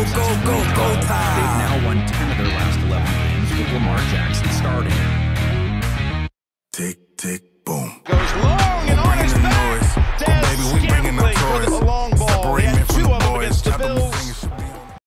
Go, go, go, time. They've now won 10 of their last 11 games with Lamar Jackson starting. Tick, tick,